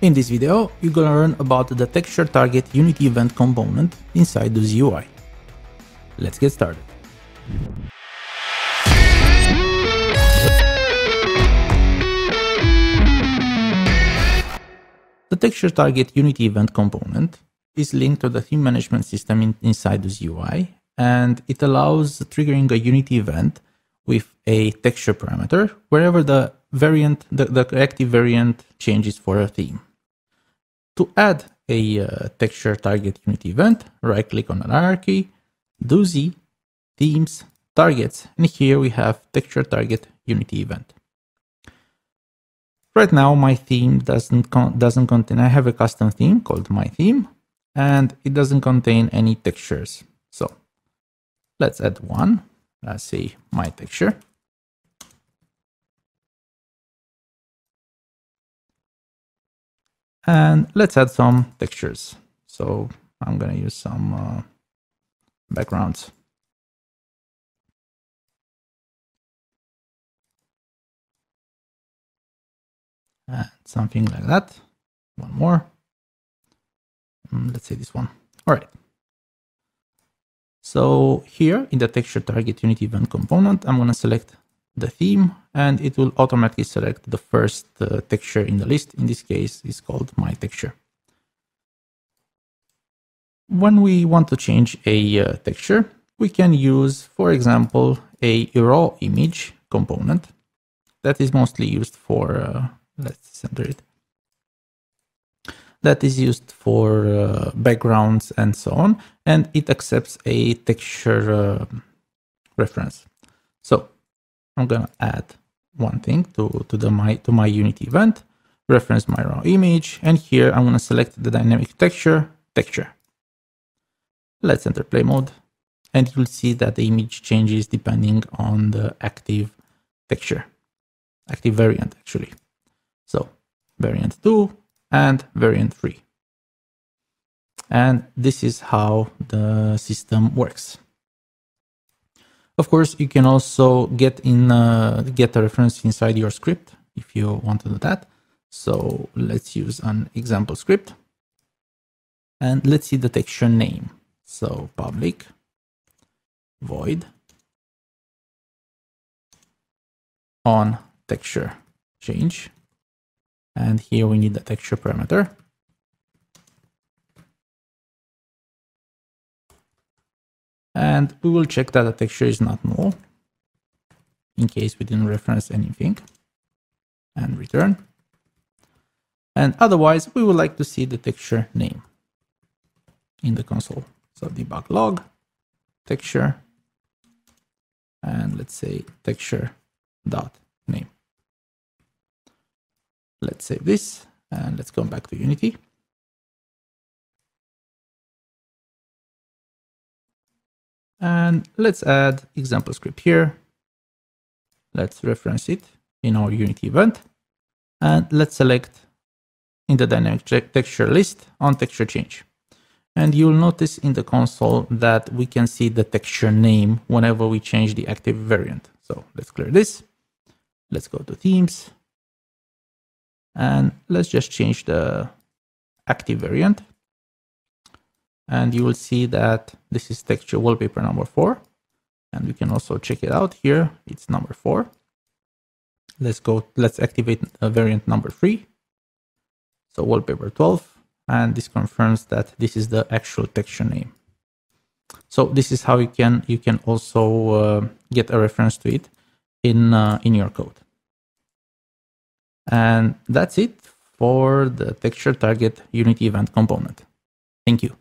In this video, you're gonna learn about the texture target Unity event component inside DoozyUI. Let's get started. The texture target Unity event component is linked to the theme management system in, inside DoozyUI, and it allows triggering a Unity event with a texture parameter wherever the variant, the, the active variant changes for a theme. To add a uh, texture target Unity event, right click on hierarchy, Doozy, themes, targets, and here we have texture target Unity event. Right now, my theme doesn't con doesn't contain. I have a custom theme called my theme, and it doesn't contain any textures. So let's add one. Let's say my texture. And let's add some textures. So I'm gonna use some uh, backgrounds. And something like that. One more. Mm, let's say this one. All right. So here in the texture target Unity event component, I'm going to select the theme and it will automatically select the first uh, texture in the list. In this case, it's called my texture. When we want to change a uh, texture, we can use, for example, a raw image component that is mostly used for, uh, let's center it, that is used for uh, backgrounds and so on, and it accepts a texture uh, reference. So I'm gonna add one thing to, to the my to my Unity event, reference my raw image, and here I'm gonna select the dynamic texture, texture. Let's enter play mode, and you'll see that the image changes depending on the active texture, active variant actually. So variant 2 and variant 3. And this is how the system works. Of course, you can also get in uh, get a reference inside your script if you want to do that. So let's use an example script. And let's see the texture name. So public void on texture change and here we need the texture parameter. And we will check that the texture is not null in case we didn't reference anything and return. And otherwise, we would like to see the texture name in the console. So debug log, texture, and let's say texture dot name. Let's save this and let's go back to Unity. And let's add example script here. Let's reference it in our Unity event. And let's select in the dynamic texture list on texture change. And you'll notice in the console that we can see the texture name whenever we change the active variant. So let's clear this. Let's go to themes and let's just change the active variant. And you will see that this is texture wallpaper number four. And we can also check it out here. It's number four. Let's go, let's activate a variant number three. So wallpaper 12. And this confirms that this is the actual texture name. So this is how you can you can also uh, get a reference to it in uh, in your code. And that's it for the texture target Unity event component. Thank you.